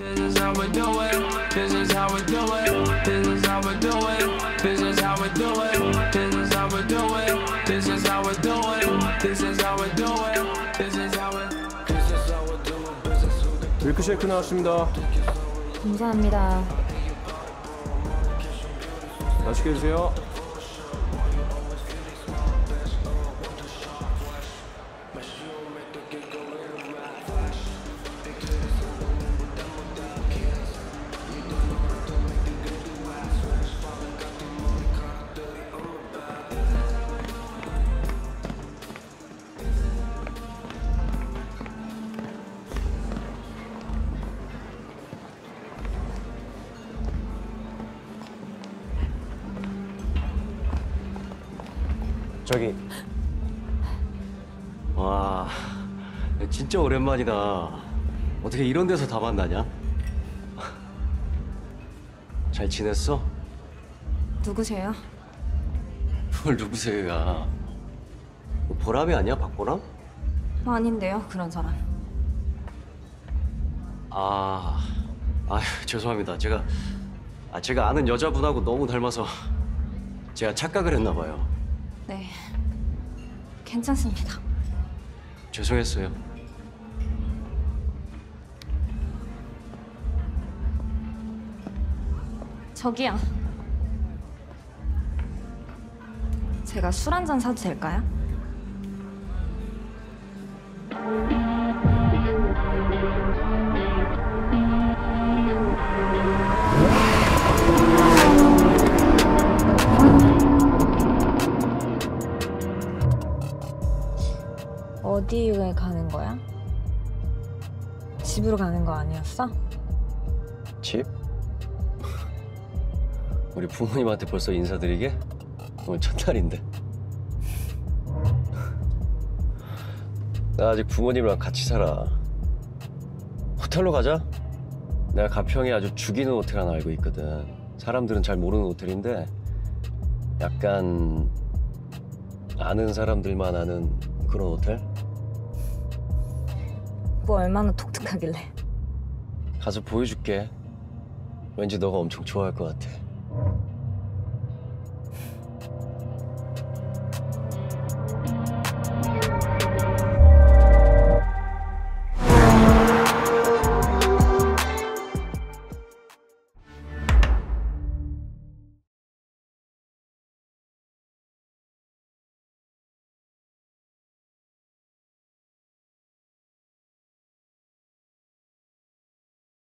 This is how we do it. This is how we do it. This is how we do it. This is how we do it. This is how we do it. This is how we do it. This is how we do it. This is how we. This is how we do it. Business who the 밀크쉐이크 나왔습니다. 감사합니다. 맛있게 드세요. 저기 와 진짜 오랜만이다 어떻게 이런 데서 다 만나냐? 잘 지냈어? 누구세요? 뭘 누구세요가 뭐 보람이 아니야 박보람? 아닌데요, 그런 사람. 아, 아 죄송합니다 제가 아, 제가 아는 여자분하고 너무 닮아서 제가 착각을 했나 봐요 네. 괜찮습니다. 죄송했어요 저기요. 제가 술 한 잔 사도 될까요? 어디에 가는 거야? 집으로 가는 거 아니었어? 집? 우리 부모님한테 벌써 인사드리게? 오늘 첫날인데. 나 아직 부모님이랑 같이 살아. 호텔로 가자. 내가 가평에 아주 죽이는 호텔 하나 알고 있거든. 사람들은 잘 모르는 호텔인데 약간 아는 사람들만 아는 그런 호텔? 뭐 얼마나 독특하길래. 가서 보여줄게. 왠지 너가 엄청 좋아할 것 같아.